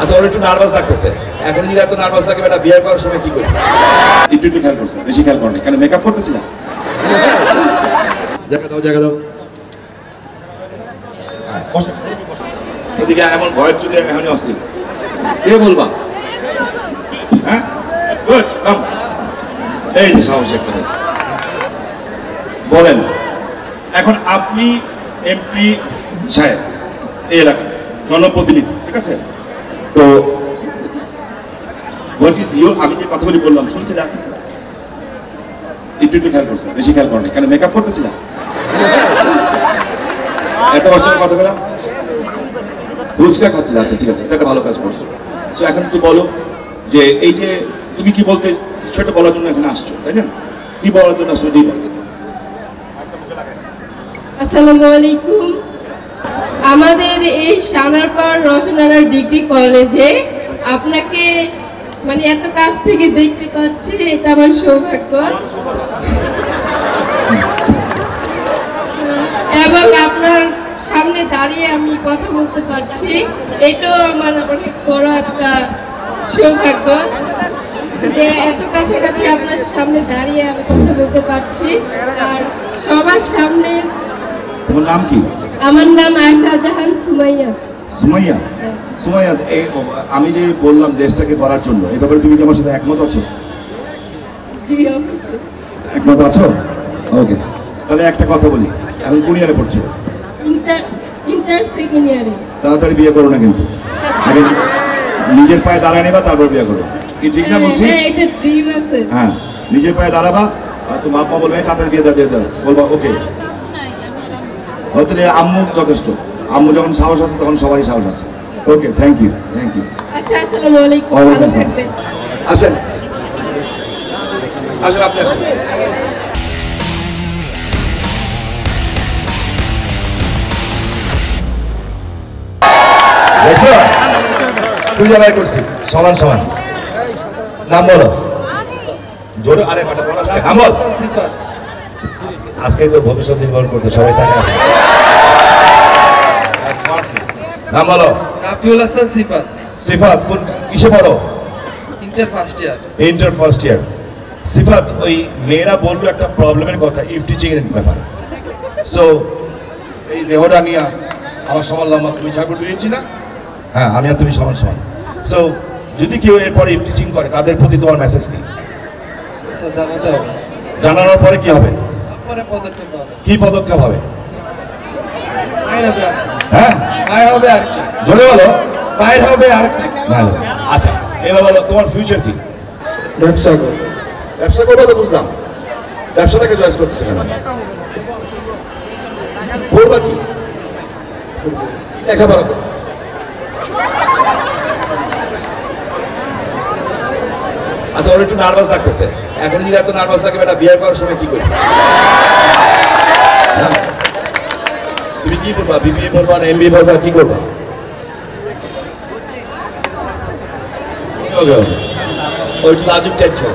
আচ্ছা ওর একটু নার্ভাস লাগতেছে। এখন যদি এত নার্ভাস থাকে এটা বিয়ে করার সময় কি করি একটু একটু খেয়াল করছে বেশি খেয়াল করেনি। কেন মেকআপ করতেছিলাম জায়গা দাও জায়গা দাও। হ্যাঁ, ওদিকে এমন ভয়ের চুলে এখনই অস্থির। কে বলবা? হ্যাঁ? গুড এই যে সাহস একটা বলেন এখন আপনি এমপি সাহেব এই এলাকা জনপ্রতিনিধি ঠিক আছে? তো হোয়াট ইজ ইউ আমি যে কথাগুলি বললাম শুনছিলাম একটু একটু খেয়াল করছে, বেশি খেয়াল করেনি কেন মেকআপ করতেছিলাম এত কষ্ট কথা বললাম? ফুচকা খাচ্ছিল আচ্ছা ঠিক আছে, এটা একটা ভালো কাজ করছ। তো এখন একটু বলো যে, এই যে, তুমি কি বলতে একটা বলার জন্য এখানে আসছো, তাই না? কি বলার জন্য আসছো, এটাই বলো। আসসালামু আলাইকুম। আমাদের এই সানারপাড় রচনারা ডিগ্রি কলেজে আপনাকে মানে এত কাছ থেকে দেখতে পাচ্ছি, এটা আমার সৌভাগ্য। এবং আপনার সামনে দাঁড়িয়ে আমি কথা বলতে পারছি, এটাও আমার অনেক বড় একটা সৌভাগ্য যে এত কাছাকাছি আপনার সামনে দাঁড়িয়ে আমি কথা বলতে পারছি। আর সবার সামনে তোমার নাম কি? আমার নাম আয়শা জাহান সুমাইয়া। সুমাইয়া? সুমাইয়া এই আমি যে বললাম দেশটাকে করার জন্য এই ব্যাপারে তুমি কি আমার সাথে একমত আছো? জি অবশ্যই। একমত আছো? ওকে তাহলে একটা কথা বলি এখন কুরিয়ারে পড়ছো? ইন্টার ইন্টার সেকেন্ড ইয়ারে। তাড়াতাড়ি বিয়ে করো না কিন্তু। আগে নিজের পায়ে দাঁড়ায় নেবা তারপর বিয়ে করো। কি ঠিক না বলছি? হ্যাঁ এটা ড্রিম আছে। হ্যাঁ নিজের পায়ে দাঁড়াবা আর তোমার আপা বলবে তাড়াতাড়ি বিয়ে দিয়ে দিয়ে দাও। বলবা ওকে। হয়তো আম্মু যথেষ্ট। আম্মু যখন সাহস আছে তখন সবারই সাহস আছে। Okay thank you thank you আচ্ছা আসসালামু আলাইকুম ভালো থাকবেন। আসেন। আসেন আপনি আসেন। দেখছ করছি সমান সমান। নাম বলো। জোরে আরে বাটা বলা নাম বল। আজকে তো ভবিষ্যৎ নির্ভর করতে সবাই তাকে আছে। নাম বলো। রাফিউল হাসান সিফাত। সিফাত কোন কিসে পড়ো? Inter first year inter first year Sifat ওই মেয়েরা বলল একটা প্রবলেমের কথা ইফ টিচিং এর ব্যাপারে। সো এই দেহটা নিয়ে আমার সমান লম্বা তুমি ঠাকুর দিয়েছি না? হ্যাঁ আমি আর তুমি সমান সমান। সো যদি কেউ এরপরে ইফ টিচিং করে তাদের প্রতি তোমার মেসেজ কি? জানাতে হবে। জানানোর পরে কি হবে? পদক্ষেপ হবে। কি পদক্ষেপ হবে। হ্যাঁ? বাইর হবে আর জোরে বলো। বাইর হবে আর আচ্ছা এবার বলো তোমার ফিউচার কি? ব্যবসা করো ব্যবসা করব তো বুঝলাম। ব্যবসাটাকে চয়েস করছে কেন? করবা কি? লেখাপড়া করো আচ্ছা ওর একটু নার্ভাস লাগতেছে। এখন যদি এত নার্ভাস থাকে এটা বিয়ে করার সময় কি করি হ্যাঁ? তুমি কি করবা বিবিএ পড়বা না এমবিএ পড়বা? কি করবা? ওই লাজুক ছিল।